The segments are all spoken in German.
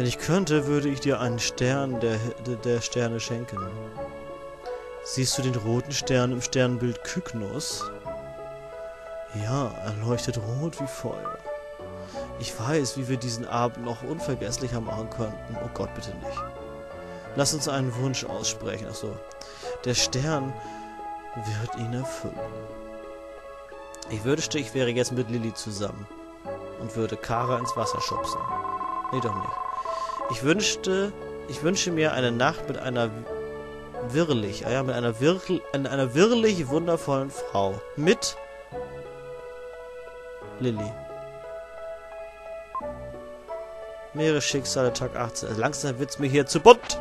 Wenn ich könnte, würde ich dir einen Stern der, der Sterne schenken. Siehst du den roten Stern im Sternbild Kygnus? Ja, er leuchtet rot wie Feuer. Ich weiß, wie wir diesen Abend noch unvergesslicher machen könnten. Oh Gott, bitte nicht. Lass uns einen Wunsch aussprechen. Achso. Der Stern wird ihn erfüllen. Ich wünschte, ich wäre jetzt mit Lilly zusammen und würde Kara ins Wasser schubsen. Nee, doch nicht. Ich wünschte, ich wünsche mir eine Nacht mit einer wirrlich, ah ja, mit einer wirklich, einer wirrlich wundervollen Frau. Mit Lilly. Meeresschicksale, Tag 18. Also langsam wird's mir hier zu bunt.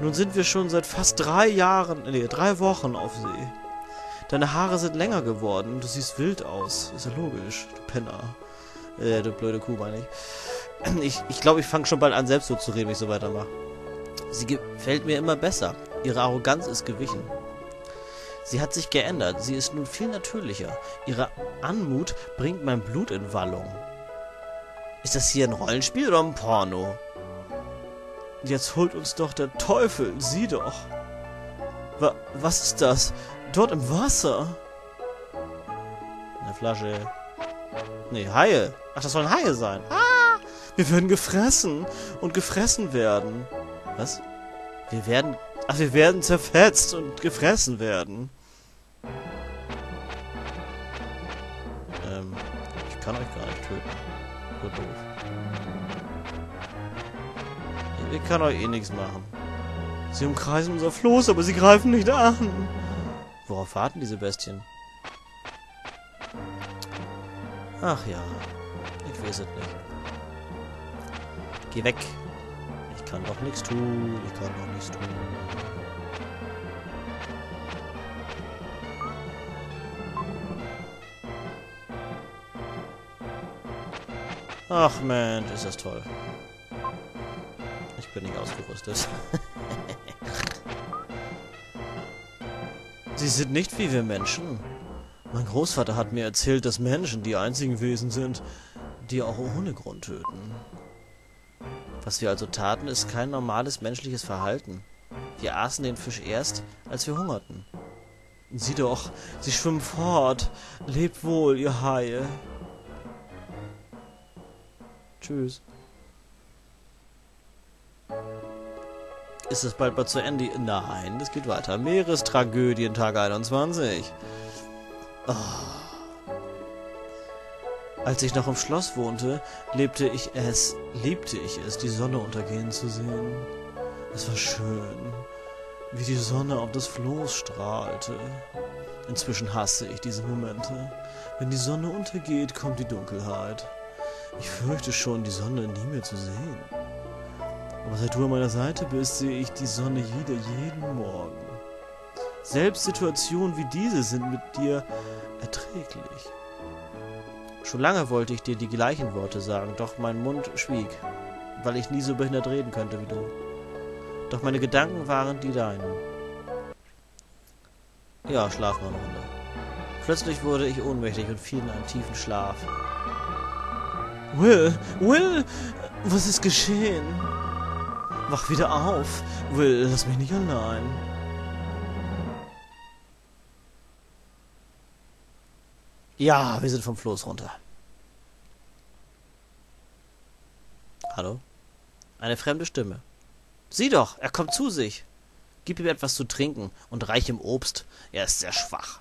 Nun sind wir schon seit fast drei Jahren, nee, drei Wochen auf See. Deine Haare sind länger geworden und du siehst wild aus. Ist ja logisch, du Penner. Äh, du blöde Kuh, meine ich. Ich glaube, ich, glaub, ich fange schon bald an, selbst so zu reden, wenn ich so weitermache. Sie gefällt mir immer besser. Ihre Arroganz ist gewichen. Sie hat sich geändert. Sie ist nun viel natürlicher. Ihre Anmut bringt mein Blut in Wallung. Ist das hier ein Rollenspiel oder ein Porno? Jetzt holt uns doch der Teufel. Sieh doch. Wa was ist das? Dort im Wasser. Eine Flasche. Nee, Haie. Ach, das sollen Haie sein. Ah! Wir werden gefressen und gefressen werden. Was? Wir werden... Ach, wir werden zerfetzt und gefressen werden. Ähm, ich kann euch gar nicht töten. So doof. Ich kann euch eh nichts machen. Sie umkreisen unser Floß, aber sie greifen nicht an. Worauf warten diese Bestien? Ach ja, ich weiß es nicht. Geh weg. Ich kann doch nichts tun. Ich kann doch nichts tun. Ach Mensch, ist das toll. Ich bin nicht ausgerüstet. Sie sind nicht wie wir Menschen. Mein Großvater hat mir erzählt, dass Menschen die einzigen Wesen sind, die auch ohne Grund töten. Was wir also taten, ist kein normales menschliches Verhalten. Wir aßen den Fisch erst, als wir hungerten. Sieh doch, sie schwimmen fort. Lebt wohl, ihr Haie. Tschüss. Ist es bald mal zu Ende? Nein, es geht weiter. Meerestragödien, Tag 21. Oh. Als ich noch im Schloss wohnte, lebte ich es, liebte ich es, die Sonne untergehen zu sehen. Es war schön, wie die Sonne auf das Floß strahlte. Inzwischen hasse ich diese Momente. Wenn die Sonne untergeht, kommt die Dunkelheit. Ich fürchte schon, die Sonne nie mehr zu sehen. Aber seit du an meiner Seite bist, sehe ich die Sonne jede, jeden Morgen. Selbst Situationen wie diese sind mit dir erträglich. Schon lange wollte ich dir die gleichen Worte sagen, doch mein Mund schwieg, weil ich nie so behindert reden könnte wie du. Doch meine Gedanken waren die deinen. Ja, schlaf mal eine Runde. Plötzlich wurde ich ohnmächtig und fiel in einen tiefen Schlaf. Will, Will, was ist geschehen? Wach wieder auf. Will, lass mich nicht allein. Ja, wir sind vom Floß runter. Hallo? Eine fremde Stimme. Sieh doch, er kommt zu sich. Gib ihm etwas zu trinken und reich ihm Obst. Er ist sehr schwach.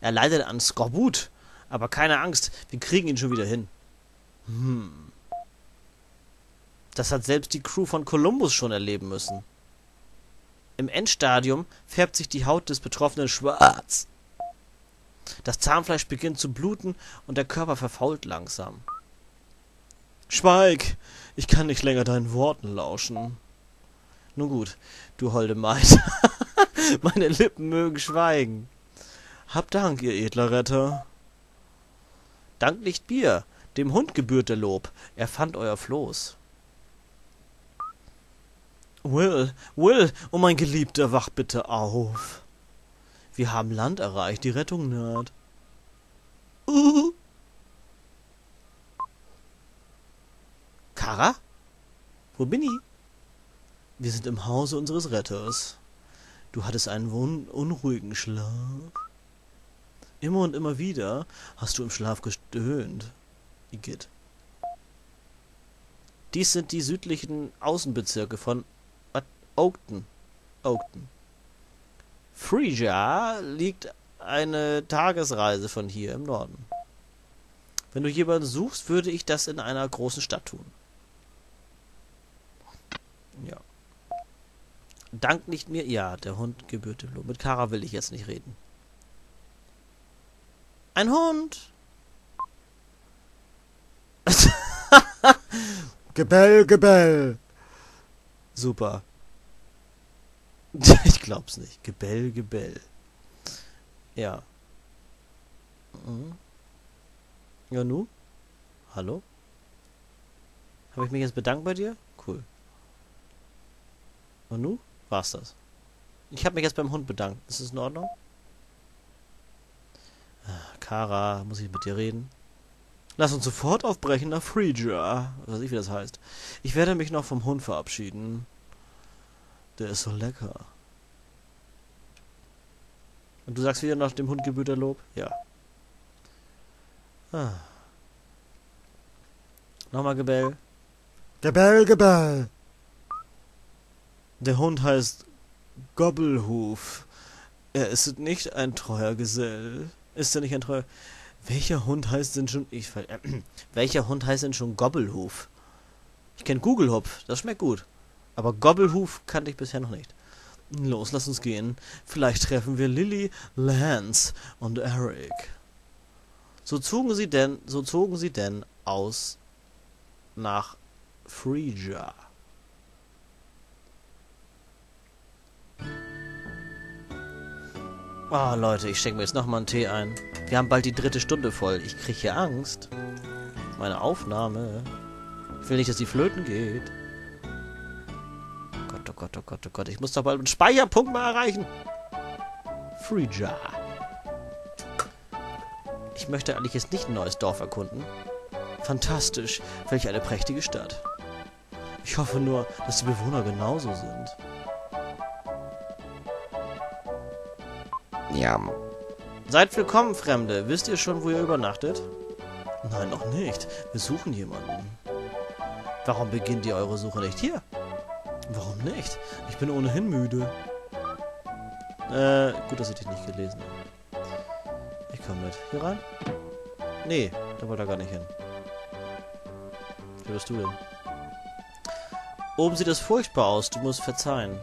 Er leidet an Skorbut. Aber keine Angst, wir kriegen ihn schon wieder hin. Hm. Das hat selbst die Crew von Columbus schon erleben müssen. Im Endstadium färbt sich die Haut des Betroffenen schwarz. Das Zahnfleisch beginnt zu bluten und der Körper verfault langsam. Schweig! Ich kann nicht länger deinen Worten lauschen. Nun gut, du holde Maid. Meine Lippen mögen schweigen. Hab Dank, ihr edler Retter. Dank nicht Bier, dem Hund gebührt der Lob. Er fand euer Floß. Will, Will, oh mein Geliebter, wach bitte auf. Wir haben Land erreicht, die Rettung naht. Uh. Kara? Wo bin ich? Wir sind im Hause unseres Retters. Du hattest einen unruhigen Schlaf. Immer und immer wieder hast du im Schlaf gestöhnt. Igitt. Dies sind die südlichen Außenbezirke von Oakton. Oakton. Frisia liegt eine Tagesreise von hier im Norden. Wenn du jemanden suchst, würde ich das in einer großen Stadt tun. Ja. Dank nicht mir. Ja, der Hund gebührt dem Lob. Mit Kara will ich jetzt nicht reden. Ein Hund! Gebell, Gebell! Super. ich glaub's nicht. Gebell, Gebell. Ja. Mhm. Ja, nu? Hallo? Habe ich mich jetzt bedankt bei dir? Cool. Und nu? War's das. Ich habe mich jetzt beim Hund bedankt. Ist das in Ordnung? Ah, Kara, muss ich mit dir reden? Lass uns sofort aufbrechen nach Phrygia. Weiß ich, wie das heißt. Ich werde mich noch vom Hund verabschieden. Der ist so lecker. Und du sagst wieder nach dem Hund gebührt Lob? Ja. Ah. Nochmal Gebell. Gebell, Gebell. Der Hund heißt Gobbelhuf. Er ist nicht ein treuer Gesell. Ist er nicht ein treuer... Welcher Hund heißt denn schon... Ich, äh, welcher Hund heißt denn schon Gobbelhuf? Ich kenne Gugelhupf. Das schmeckt gut. Aber Gobbelhuf kannte ich bisher noch nicht. Los, lass uns gehen. Vielleicht treffen wir Lily, Lance und Eric. So zogen sie denn, so zogen sie denn aus nach Phrygia. Ah, oh, Leute, ich schenke mir jetzt nochmal einen Tee ein. Wir haben bald die dritte Stunde voll. Ich kriege hier Angst. Meine Aufnahme. Ich will nicht, dass die flöten geht. Gott, oh Gott, oh Gott. Ich muss doch bald einen Speicherpunkt mal erreichen. Frija. Ich möchte eigentlich jetzt nicht ein neues Dorf erkunden. Fantastisch. Welch eine prächtige Stadt. Ich hoffe nur, dass die Bewohner genauso sind. Ja. Seid willkommen, Fremde. Wisst ihr schon, wo ihr übernachtet? Nein, noch nicht. Wir suchen jemanden. Warum beginnt ihr eure Suche nicht hier? Warum nicht? Ich bin ohnehin müde. Äh, gut, dass ich dich nicht gelesen habe. Ich komme mit. Hier rein? Nee, da wollte er gar nicht hin. Wer bist du denn? Oben sieht es furchtbar aus. Du musst verzeihen.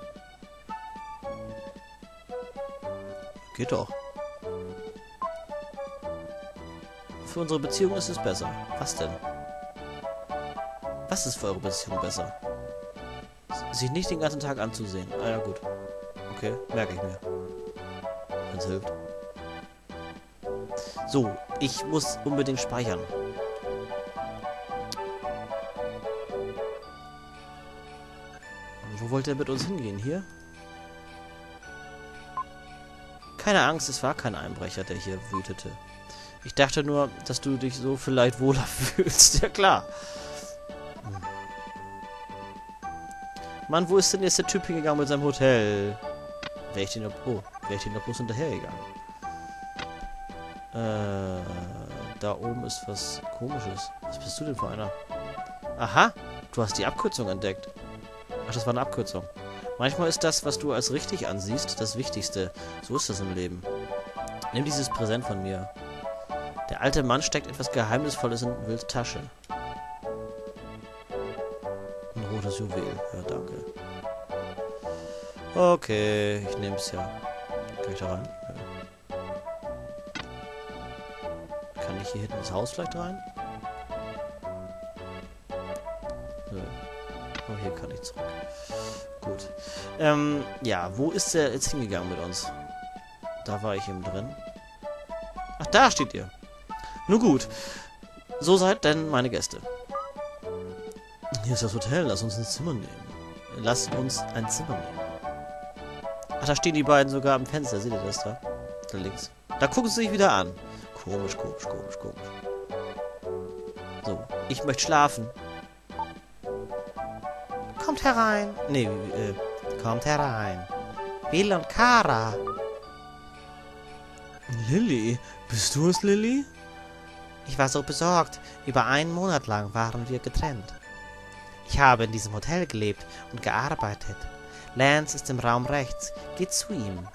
Geht doch. Für unsere Beziehung ist es besser. Was denn? Was ist für eure Beziehung besser? Sich nicht den ganzen Tag anzusehen. Ah ja, gut. Okay, merke ich mir. Wenn es hilft. So, ich muss unbedingt speichern. Wo wollte er mit uns hingehen? Hier? Keine Angst, es war kein Einbrecher, der hier wütete. Ich dachte nur, dass du dich so vielleicht wohler fühlst. Ja klar. Mann, wo ist denn jetzt der Typ hingegangen mit seinem Hotel? Wäre ich den oh, wäre ich den doch bloß hinterhergegangen. Äh, da oben ist was komisches. Was bist du denn für einer? Aha, du hast die Abkürzung entdeckt. Ach, das war eine Abkürzung. Manchmal ist das, was du als richtig ansiehst, das Wichtigste. So ist das im Leben. Nimm dieses Präsent von mir. Der alte Mann steckt etwas Geheimnisvolles in Wills Tasche rotes Juwel. Ja, danke. Okay, ich nehme es ja. Kann ich da rein? Ja. Kann ich hier hinten ins Haus vielleicht rein? Nö. Oh, hier kann ich zurück. Gut. Ähm, ja, wo ist der jetzt hingegangen mit uns? Da war ich eben drin. Ach, da steht ihr. Nun gut. So seid denn meine Gäste. Hier ist das Hotel. Lass uns ein Zimmer nehmen. Lass uns ein Zimmer nehmen. Ach, da stehen die beiden sogar am Fenster. Seht ihr das da? Da links. Da gucken sie sich wieder an. Komisch, komisch, komisch, komisch. So, ich möchte schlafen. Kommt herein. Nee, äh, kommt herein. Will und Kara. Lilly, bist du es, Lilly? Ich war so besorgt. Über einen Monat lang waren wir getrennt. Ich habe in diesem Hotel gelebt und gearbeitet. Lance ist im Raum rechts. Geht zu ihm.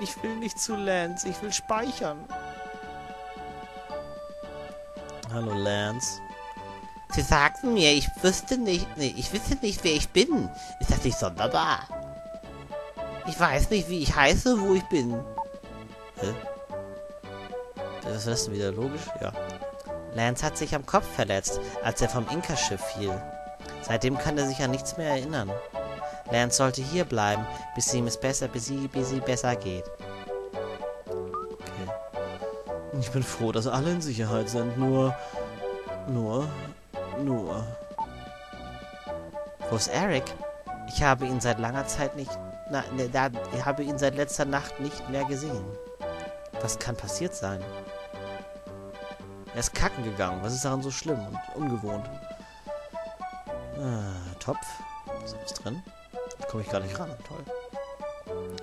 Ich will nicht zu Lance, ich will speichern. Hallo, Lance. Sie sagten mir, ich wüsste nicht, nee, ich wüsste nicht, wer ich bin. Ist das nicht sonderbar? Ich weiß nicht, wie ich heiße, wo ich bin. Hä? Das ist wieder logisch? Ja. Lance hat sich am Kopf verletzt, als er vom Inka-Schiff fiel. Seitdem kann er sich an nichts mehr erinnern. Lance sollte hier bleiben, bis ihm es besser, bis sie, bis sie besser geht. Okay. Ich bin froh, dass alle in Sicherheit sind, nur... Nur... Nur... Wo ist Eric? Ich habe ihn seit langer Zeit nicht... Na, ne, da, ich habe ihn seit letzter Nacht nicht mehr gesehen. Was kann passiert sein? Er ist kacken gegangen. Was ist daran so schlimm und ungewohnt? Ah, Topf. Was drin? Komme ich gar nicht ran. Toll.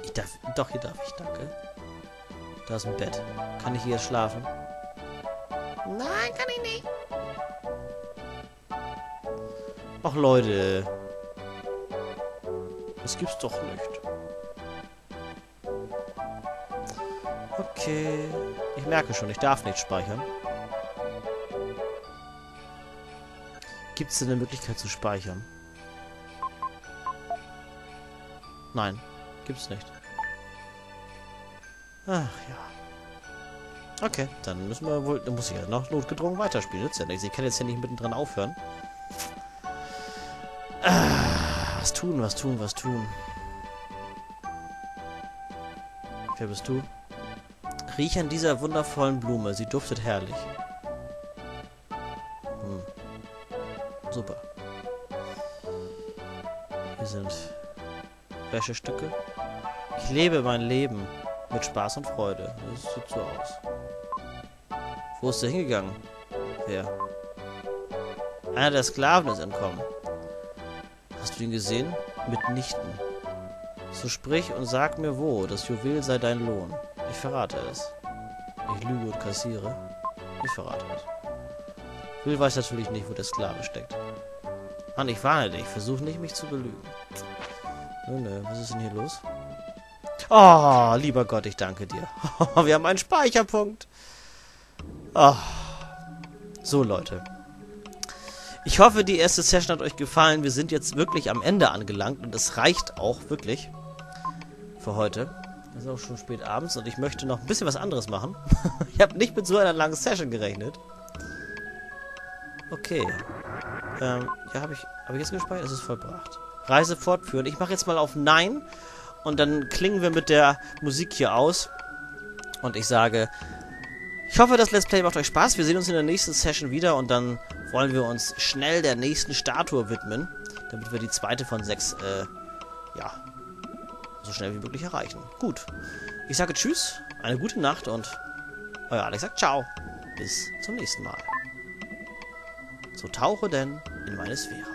Ich darf... Doch, hier darf ich. Danke. Da ist ein Bett. Kann ich hier schlafen? Nein, kann ich nicht. Ach, Leute. Das gibt's doch nicht. Okay. Ich merke schon, ich darf nicht speichern. Gibt es denn eine Möglichkeit zu speichern? Nein, gibt's nicht. Ach ja. Okay, dann müssen wir wohl... Dann muss ich ja noch notgedrungen weiterspielen. Nützt ja nichts. Ich kann jetzt ja nicht mittendrin aufhören. Ah, was tun, was tun, was tun. Wer bist du? Riech an dieser wundervollen Blume. Sie duftet herrlich. Super. Hier sind Wäschestücke. Ich lebe mein Leben mit Spaß und Freude. Das sieht so aus. Wo ist er hingegangen? Wer? Einer der Sklaven ist entkommen. Hast du ihn gesehen? Mitnichten. So sprich und sag mir wo. Das Juwel sei dein Lohn. Ich verrate es. Ich lüge und kassiere. Ich verrate es. Will weiß natürlich nicht, wo der Sklave steckt. Mann, ich warne dich. Versuch nicht, mich zu belügen. Nö, nö. Was ist denn hier los? Oh, lieber Gott, ich danke dir. Wir haben einen Speicherpunkt. Oh. So, Leute. Ich hoffe, die erste Session hat euch gefallen. Wir sind jetzt wirklich am Ende angelangt und es reicht auch wirklich für heute. Es ist auch schon spät abends und ich möchte noch ein bisschen was anderes machen. ich habe nicht mit so einer langen Session gerechnet. Okay. Ähm, ja, habe ich, hab ich jetzt gespeichert? Es ist vollbracht. Reise fortführen. Ich mache jetzt mal auf Nein und dann klingen wir mit der Musik hier aus. Und ich sage, ich hoffe, das Let's Play macht euch Spaß. Wir sehen uns in der nächsten Session wieder und dann wollen wir uns schnell der nächsten Statue widmen, damit wir die zweite von sechs, äh, ja, so schnell wie möglich erreichen. Gut. Ich sage Tschüss, eine gute Nacht und euer Alex sagt Ciao. Bis zum nächsten Mal. So tauche denn in meine Sphäre.